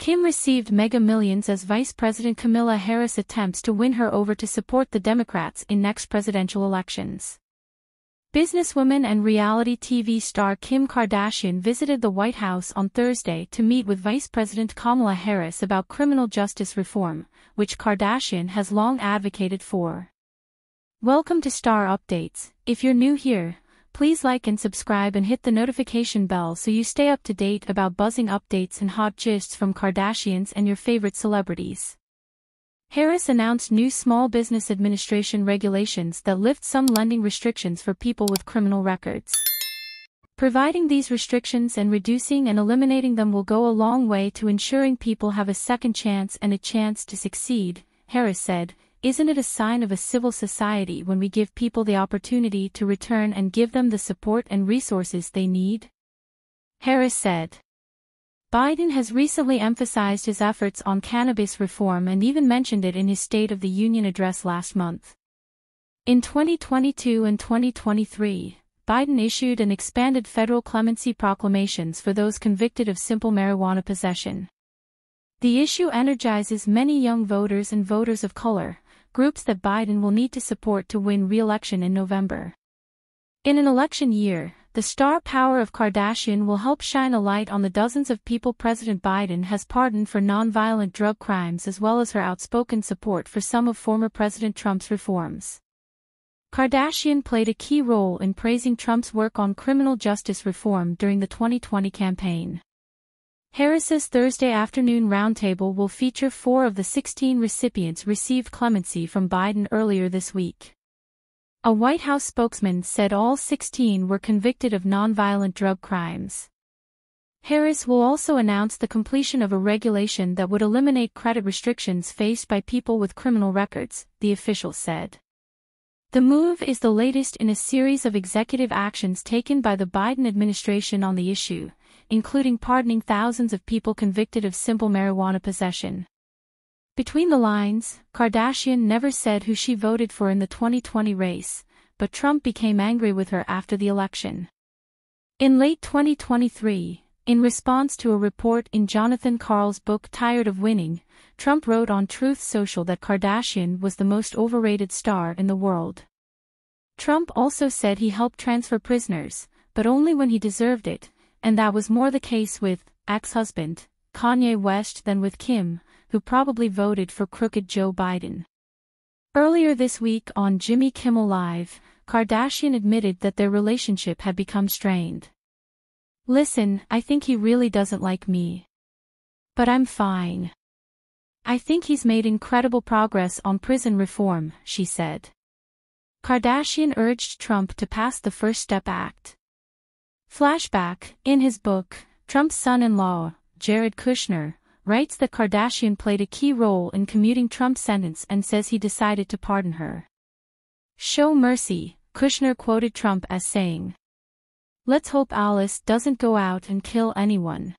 Kim received mega millions as Vice President Kamala Harris attempts to win her over to support the Democrats in next presidential elections. Businesswoman and reality TV star Kim Kardashian visited the White House on Thursday to meet with Vice President Kamala Harris about criminal justice reform, which Kardashian has long advocated for. Welcome to Star Updates. If you're new here, please like and subscribe and hit the notification bell so you stay up to date about buzzing updates and hot gists from Kardashians and your favorite celebrities. Harris announced new Small Business Administration regulations that lift some lending restrictions for people with criminal records. Providing these restrictions and reducing and eliminating them will go a long way to ensuring people have a second chance and a chance to succeed, Harris said, isn't it a sign of a civil society when we give people the opportunity to return and give them the support and resources they need? Harris said. Biden has recently emphasized his efforts on cannabis reform and even mentioned it in his State of the Union address last month. In 2022 and 2023, Biden issued and expanded federal clemency proclamations for those convicted of simple marijuana possession. The issue energizes many young voters and voters of color, groups that Biden will need to support to win re-election in November. In an election year, the star power of Kardashian will help shine a light on the dozens of people President Biden has pardoned for nonviolent drug crimes as well as her outspoken support for some of former President Trump's reforms. Kardashian played a key role in praising Trump's work on criminal justice reform during the 2020 campaign. Harris's Thursday afternoon roundtable will feature four of the 16 recipients received clemency from Biden earlier this week. A White House spokesman said all 16 were convicted of nonviolent drug crimes. Harris will also announce the completion of a regulation that would eliminate credit restrictions faced by people with criminal records, the official said. The move is the latest in a series of executive actions taken by the Biden administration on the issue, including pardoning thousands of people convicted of simple marijuana possession. Between the lines, Kardashian never said who she voted for in the 2020 race, but Trump became angry with her after the election. In late 2023, in response to a report in Jonathan Karl's book Tired of Winning, Trump wrote on Truth Social that Kardashian was the most overrated star in the world. Trump also said he helped transfer prisoners, but only when he deserved it, and that was more the case with ex-husband, Kanye West than with Kim, who probably voted for crooked Joe Biden. Earlier this week on Jimmy Kimmel Live, Kardashian admitted that their relationship had become strained. Listen, I think he really doesn't like me. But I'm fine. I think he's made incredible progress on prison reform, she said. Kardashian urged Trump to pass the First Step Act. Flashback, in his book, Trump's son-in-law, Jared Kushner, writes that Kardashian played a key role in commuting Trump's sentence and says he decided to pardon her. Show mercy, Kushner quoted Trump as saying. Let's hope Alice doesn't go out and kill anyone.